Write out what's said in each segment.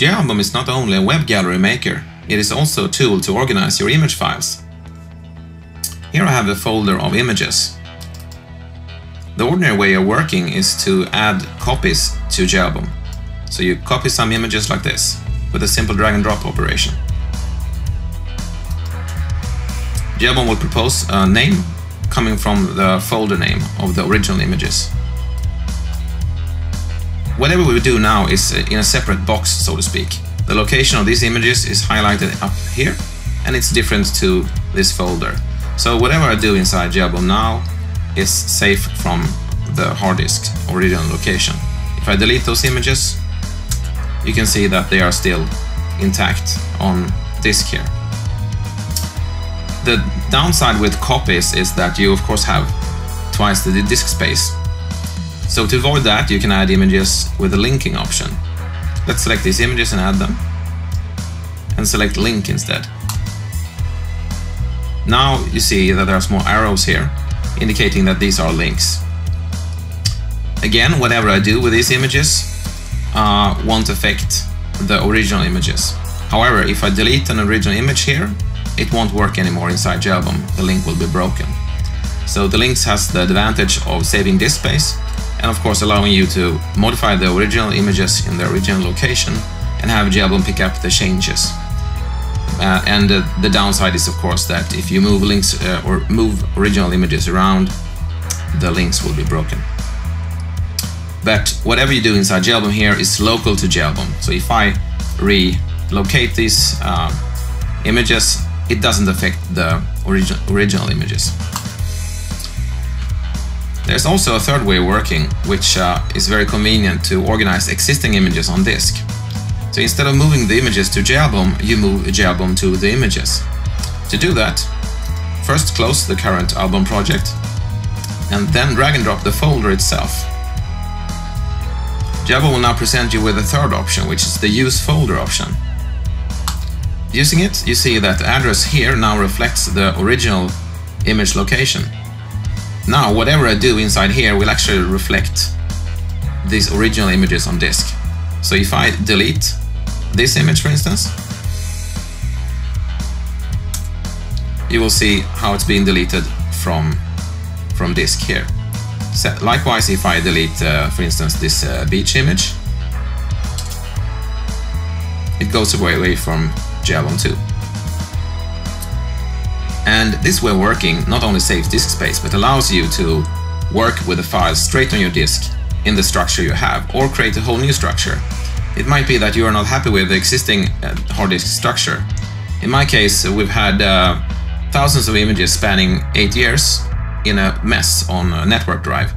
jAlbum is not only a web gallery maker, it is also a tool to organize your image files. Here I have a folder of images. The ordinary way of working is to add copies to jAlbum. So you copy some images like this with a simple drag and drop operation. jAlbum will propose a name coming from the folder name of the original images. Whatever we do now is uh, in a separate box, so to speak. The location of these images is highlighted up here, and it's different to this folder. So whatever I do inside jAlbum now is safe from the hard disk original location. If I delete those images, you can see that they are still intact on disk here. The downside with copies is that you of course have twice the disk space. So to avoid that you can add images with a linking option. Let's select these images and add them. And select link instead. Now you see that there are small arrows here indicating that these are links. Again, whatever I do with these images uh, won't affect the original images. However, if I delete an original image here, it won't work anymore inside jAlbum. The link will be broken. So the links has the advantage of saving disk space and of course allowing you to modify the original images in the original location and have jAlbum pick up the changes. Uh, and uh, the downside is of course that if you move links uh, or move original images around, the links will be broken. But whatever you do inside jAlbum here is local to jAlbum. So if I relocate these uh, images, it doesn't affect the origi original images. There's also a third way of working, which uh, is very convenient to organize existing images on disk. So instead of moving the images to JAlbum, you move JAlbum to the images. To do that, first close the current album project, and then drag and drop the folder itself jAlbum will now present you with a third option, which is the Use Folder option. Using it, you see that the address here now reflects the original image location. Now, whatever I do inside here will actually reflect these original images on disk. So if I delete this image, for instance, you will see how it's being deleted from, from disk here. So likewise, if I delete, uh, for instance, this uh, beach image, it goes away from jAlbum 2. And this way of working not only saves disk space, but allows you to work with the files straight on your disk in the structure you have, or create a whole new structure. It might be that you are not happy with the existing uh, hard disk structure. In my case, we've had uh, thousands of images spanning eight years, in a mess on a network drive.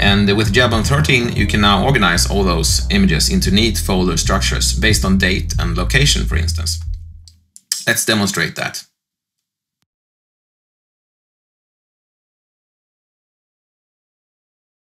And with jAlbum 13, you can now organize all those images into neat folder structures based on date and location, for instance. Let's demonstrate that.